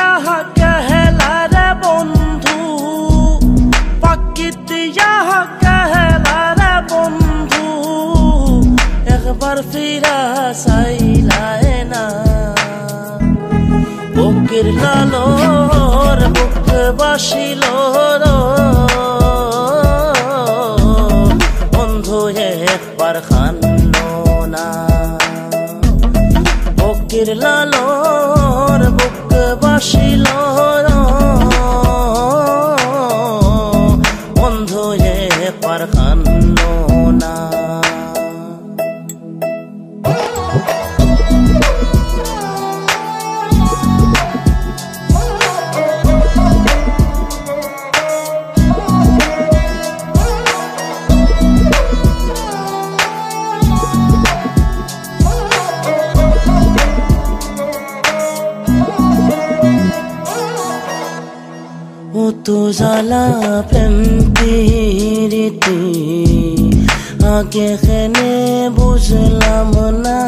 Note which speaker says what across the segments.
Speaker 1: ইয়াহা কেহেলা রে বন্ধু। পাকিত ইয়াহা কেহেলা রে বন্ধু। একবার ফিরা সাইলায় না। বুকের লালোর বুক বাসিল বন্ধু, একবার খান না। বুকের লালোর বুক বাসিল বন্ধু একবার খান্ন না। তো জ্বালা প্রেম রীতি আগে খেনে বুঝলাম না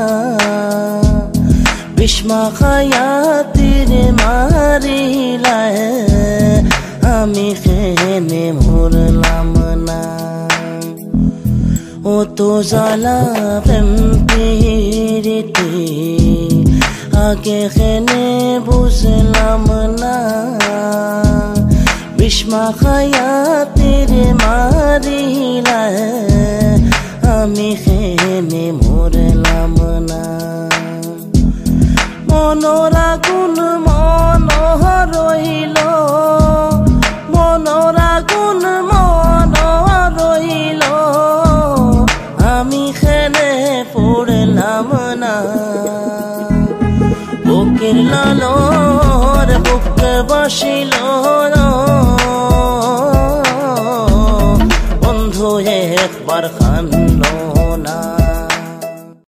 Speaker 1: বিষ্মা খায়াতির মারিলায় আমি খেনে মরলাম না ও তো জ্বালা প্রেম রীতি আগে খেনে বুঝলাম না বিষ্মা খায়াতির মারিলা আমি খেনে মরলাম না। মনোরা গুণ মন রইল, মনোরা গুণ মন রইল, আমি খেনে পড়লাম না। বুকের লালর বুক বসিল हो यह अकबर खान लोना